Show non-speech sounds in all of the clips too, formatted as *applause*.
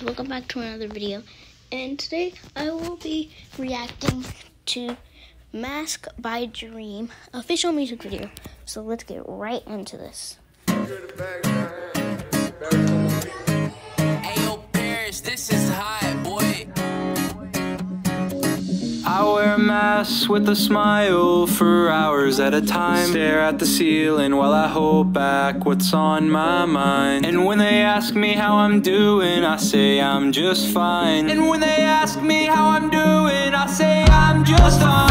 Guys, welcome back to another video. And today I will be reacting to Mask by Dream official music video. So let's get right into this. Mask with a smile for hours at a time. Stare at the ceiling while I hold back what's on my mind. And when they ask me how I'm doing, I say I'm just fine. And when they ask me how I'm doing, I say I'm just fine.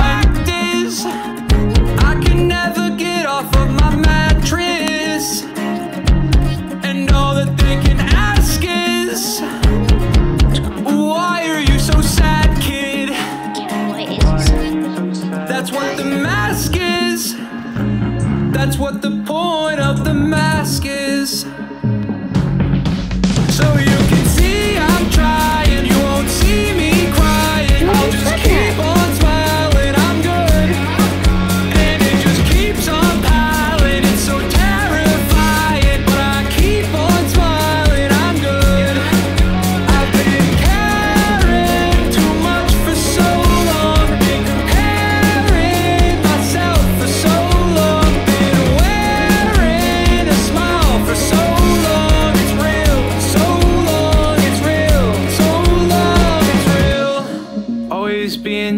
That's what the point of the mask is. So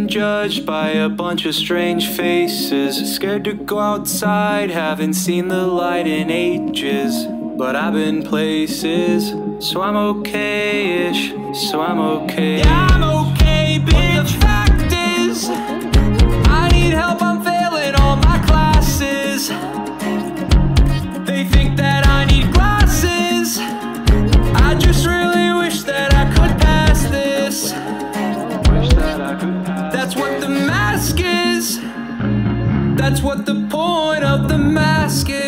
judged by a bunch of strange faces. Scared to go outside, haven't seen the light in ages. But I've been places, so I'm okay-ish, so I'm okay. Yeah, I'm okay, bitch. The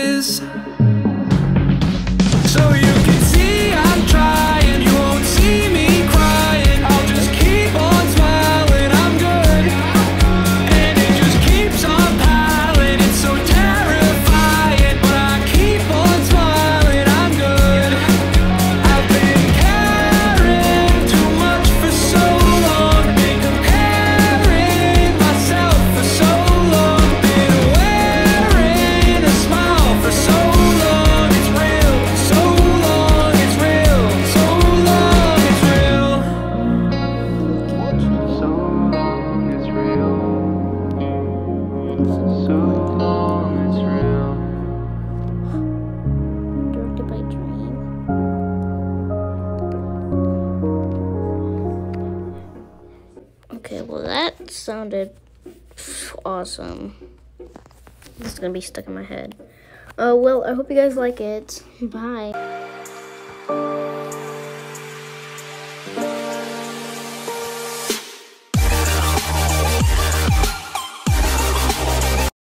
Okay, well that sounded awesome. This is gonna be stuck in my head. Uh, well, I hope you guys like it. *laughs* Bye.